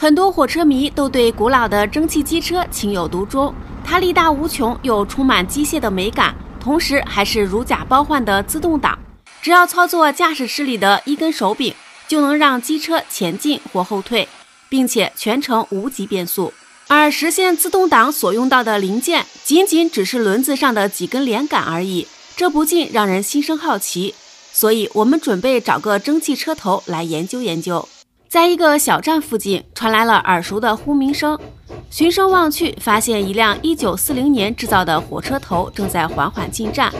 很多火车迷都对古老的蒸汽机车情有独钟，它力大无穷又充满机械的美感，同时还是如假包换的自动挡。只要操作驾驶室里的一根手柄，就能让机车前进或后退，并且全程无级变速。而实现自动挡所用到的零件，仅仅只是轮子上的几根连杆而已，这不禁让人心生好奇。所以，我们准备找个蒸汽车头来研究研究。在一个小站附近传来了耳熟的轰鸣声，循声望去，发现一辆1940年制造的火车头正在缓缓进站。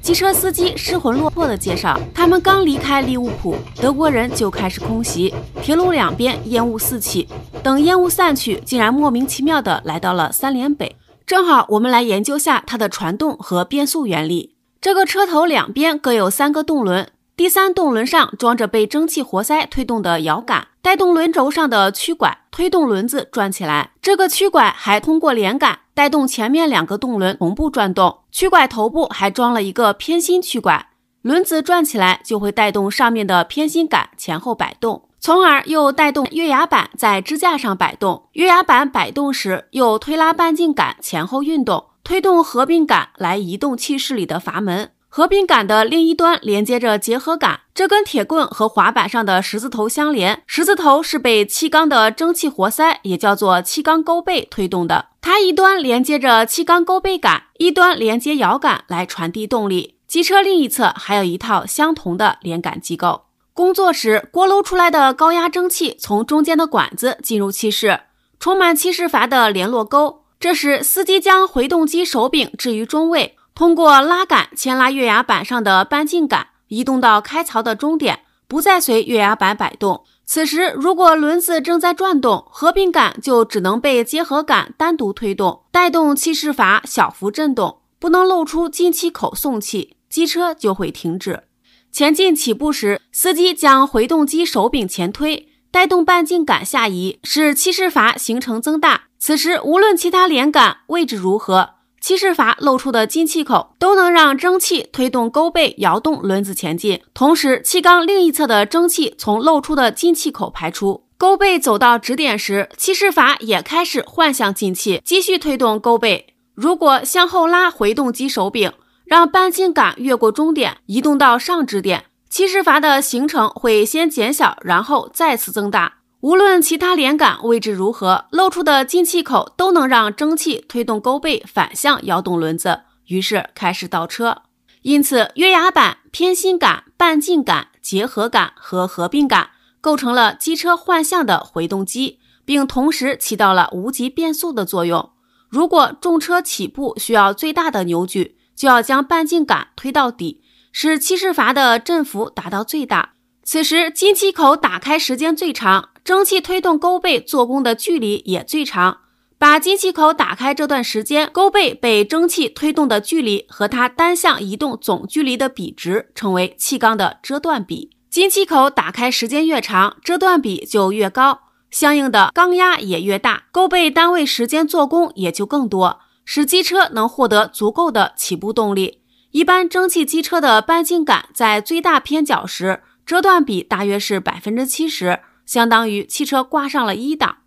机车司机失魂落魄地介绍，他们刚离开利物浦，德国人就开始空袭，铁路两边烟雾四起。等烟雾散去，竟然莫名其妙地来到了三联北。正好我们来研究下它的传动和变速原理。这个车头两边各有三个动轮。第三动轮上装着被蒸汽活塞推动的摇杆，带动轮轴上的曲管推动轮子转起来。这个曲管还通过连杆带动前面两个动轮同步转动。曲管头部还装了一个偏心曲管，轮子转起来就会带动上面的偏心杆前后摆动，从而又带动月牙板在支架上摆动。月牙板摆动时又推拉半径杆前后运动，推动合并杆来移动气室里的阀门。合并杆的另一端连接着结合杆，这根铁棍和滑板上的十字头相连，十字头是被气缸的蒸汽活塞，也叫做气缸钩背推动的。它一端连接着气缸钩背杆，一端连接摇杆来传递动力。机车另一侧还有一套相同的连杆机构。工作时，锅炉出来的高压蒸汽从中间的管子进入气室，充满气室阀的联络钩。这时，司机将回动机手柄置于中位。通过拉杆牵拉月牙板上的半径杆，移动到开槽的终点，不再随月牙板摆动。此时，如果轮子正在转动，合并杆就只能被结合杆单独推动，带动气室阀小幅震动，不能露出进气口送气，机车就会停止。前进起步时，司机将回动机手柄前推，带动半径杆下移，使气室阀行程增大。此时，无论其他连杆位置如何。气室阀露出的进气口都能让蒸汽推动钩背摇动轮子前进，同时气缸另一侧的蒸汽从露出的进气口排出。钩背走到止点时，气室阀也开始换向进气，继续推动钩背。如果向后拉回动机手柄，让半径杆越过终点，移动到上止点，气室阀的行程会先减小，然后再次增大。无论其他连杆位置如何，露出的进气口都能让蒸汽推动钩背反向摇动轮子，于是开始倒车。因此，月牙板、偏心杆、半径杆、结合杆和合并杆构成了机车换向的回动机，并同时起到了无级变速的作用。如果重车起步需要最大的扭矩，就要将半径杆推到底，使气室阀的振幅达到最大。此时，进气口打开时间最长。蒸汽推动钩背做功的距离也最长。把进气口打开这段时间，钩背被蒸汽推动的距离和它单向移动总距离的比值称为气缸的遮断比。进气口打开时间越长，遮断比就越高，相应的缸压也越大，钩背单位时间做功也就更多，使机车能获得足够的起步动力。一般蒸汽机车的半径杆在最大偏角时，折断比大约是百分之七十。相当于汽车挂上了一档。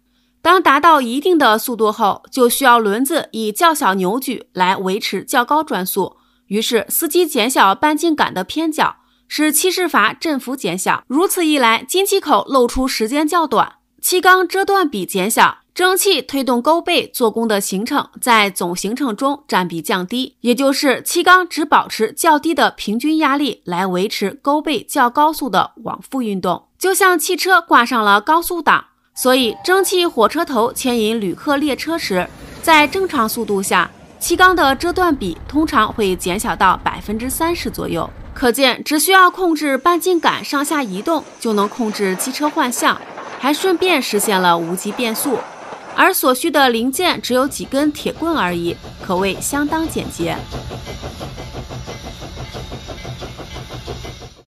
当达到一定的速度后，就需要轮子以较小扭矩来维持较高转速。于是，司机减小半径杆的偏角，使气室阀振幅减小。如此一来，进气口露出时间较短，气缸折断比减小，蒸汽推动钩背做功的行程在总行程中占比降低。也就是气缸只保持较低的平均压力来维持钩背较高速的往复运动。就像汽车挂上了高速档，所以蒸汽火车头牵引旅客列车时，在正常速度下，气缸的遮断比通常会减小到百分之三十左右。可见，只需要控制半径杆上下移动，就能控制机车换向，还顺便实现了无级变速。而所需的零件只有几根铁棍而已，可谓相当简洁。